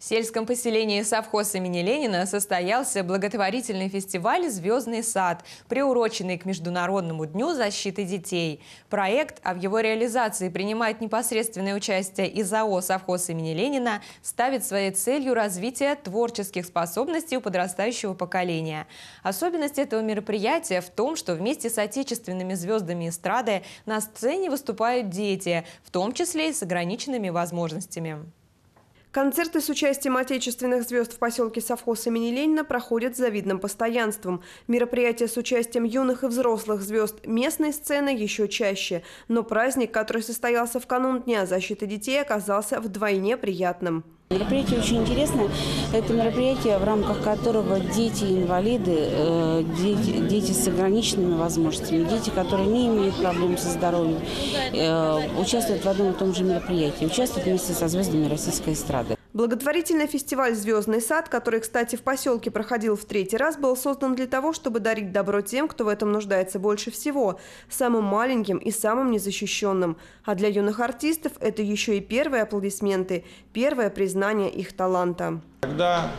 В сельском поселении совхоз имени Ленина состоялся благотворительный фестиваль «Звездный сад», приуроченный к Международному дню защиты детей. Проект, а в его реализации принимает непосредственное участие ИЗАО «Совхоз имени Ленина», ставит своей целью развитие творческих способностей у подрастающего поколения. Особенность этого мероприятия в том, что вместе с отечественными звездами эстрады на сцене выступают дети, в том числе и с ограниченными возможностями. Концерты с участием отечественных звезд в поселке Совхоз имени Ленина проходят с завидным постоянством. Мероприятия с участием юных и взрослых звезд местной сцены еще чаще. Но праздник, который состоялся в канун Дня защиты детей, оказался вдвойне приятным. Мероприятие очень интересное. Это мероприятие, в рамках которого дети-инвалиды, э, дети, дети с ограниченными возможностями, дети, которые не имеют проблем со здоровьем, э, участвуют в одном и том же мероприятии, участвуют вместе со звездами российской эстрады. Благотворительный фестиваль «Звездный сад», который, кстати, в поселке проходил в третий раз, был создан для того, чтобы дарить добро тем, кто в этом нуждается больше всего, самым маленьким и самым незащищенным. А для юных артистов это еще и первые аплодисменты, первое признание их таланта. Когда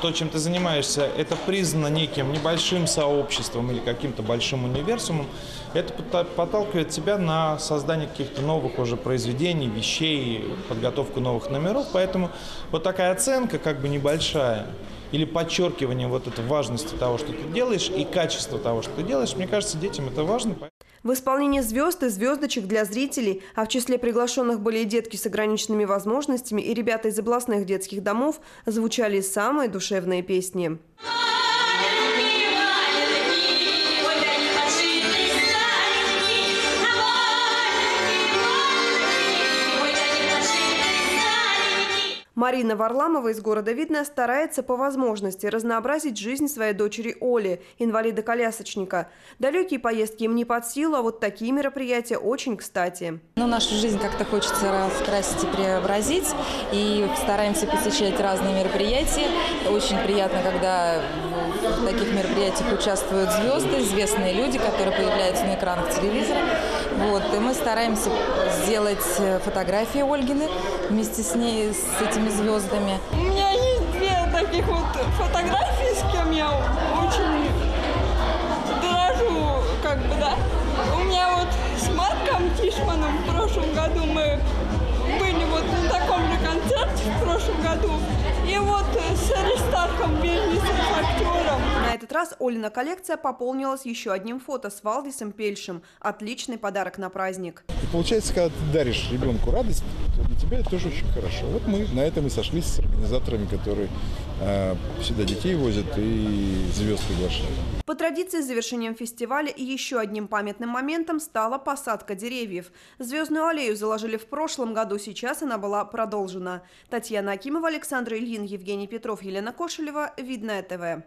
то, чем ты занимаешься, это признано неким небольшим сообществом или каким-то большим универсумом, это подталкивает тебя на создание каких-то новых уже произведений, вещей, подготовку новых номеров. Поэтому вот такая оценка как бы небольшая или подчеркивание вот этой важности того, что ты делаешь, и качества того, что ты делаешь, мне кажется, детям это важно. В исполнении звезд и звездочек для зрителей, а в числе приглашенных были и детки с ограниченными возможностями, и ребята из областных детских домов, звучали самые душевные песни. Марина Варламова из города Видно старается по возможности разнообразить жизнь своей дочери Оли, инвалида-колясочника. Далекие поездки им не под силу, а вот такие мероприятия очень кстати. Ну, нашу жизнь как-то хочется раскрасить и преобразить, и стараемся посещать разные мероприятия. Очень приятно, когда в таких мероприятиях участвуют звезды, известные люди, которые появляются на экранах телевизора. Вот, и мы стараемся сделать фотографии Ольгины вместе с ней, с этими звездами. У меня есть две таких вот фотографии, с кем я очень дорожу, как бы, да. У меня вот с Марком Тишманом в прошлом году мы были вот на таком же концерте в прошлом году. И вот с Аристархом Бельнисом, раз Олина коллекция пополнилась еще одним фото с Валдисом Пельшем. Отличный подарок на праздник. И получается, когда ты даришь ребенку радость, то для тебя это тоже очень хорошо. Вот мы на этом и сошлись с организаторами, которые э, сюда детей возят и звезд приглашают. По традиции, завершением фестиваля и еще одним памятным моментом стала посадка деревьев. Звездную аллею заложили в прошлом году, сейчас она была продолжена. Татьяна Акимова, Александр Ильин, Евгений Петров, Елена Кошелева. Видное ТВ.